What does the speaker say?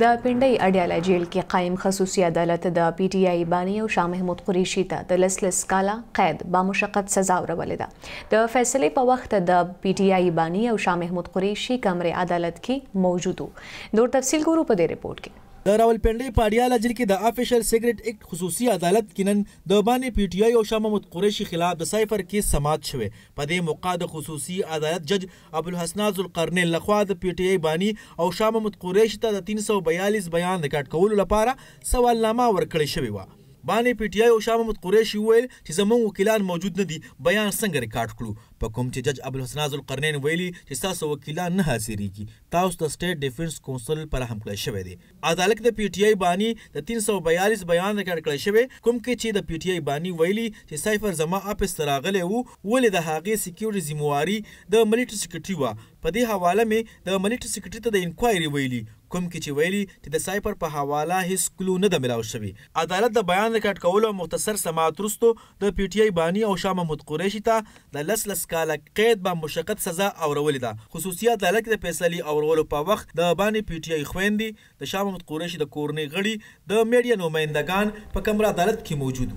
د پنډۍ اډیاله جیل کې قایم خصوصي عدالت د پی ټی آی بانی او شاه محمود قریشي ته د لس لس کاله قید با مشقت سزا ورولې ده د فیصلې په وخت د پی ټی آی بانی او شاه محمود قریشي کمرې عدالت کې موجود وو نور تفصیل ګورو په دې رپورټ کې د راولپنډۍ په اډیاله جیل کې د افیشل سیکرټ اکټ خصوصي عدالت کې نن د بانې پی ټی آی او شاه محمود قریشي خلاف د سایفر کیس سماعت شوی په دې موقع د خصوصي عدالت جج ابوالحسنات ذوالقرنین له خوا د پي ټي ايي باني او شاه محمود قریشي ته د تین سوه بیالیس بیان د کډ کولو لپاره سوالنامه ورکړی شوې وه. باني، پي ټي ايي او شاه محمود قریشي وویل چې زموږ وکیلان موجود نه دي، بیان څنګه ریکارډ کړو؟ په کوم چې جج ابوالحسنات ذوالقرنین ویلي چې ستاسو وکیلان نه حاضریږي، تاسو ته سټیټ ډیفنس کونسل فراهم کړی شوی دی. ازالک د پي ټي آی باني د تین سوه بیالیس بیان ریکارډ کړی شوی کوم کې چې د پي ټي آی باني ویلي چې سایفر زما اپس ته راغلی وو ولې د هغې سیکیورټي زمواري د ملیټري سیکرټري وه په دې حواله مې د ملیټري سیکرټري ته د انکوایري ویلي کوم کې چې ویلي چې د سایفر په حواله هیڅ کلو نه ده ملاو شوي. عدالت د بیان ریکارډ کولو او مختصر سماعت وروسته د پي ټي آی باني او شاه محمود قریشي ته د لس لس کاله قید با مشقت سزا اورولې ده. خصوصي عدالت کې د فیصلې اورولو په وخت د باني پي ټي آی خویندې، د شاه محمود قریشي د کورنۍ غړي، د میډیا نمایندګان په کمره عدالت کې موجود و.